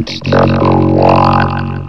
It's number one.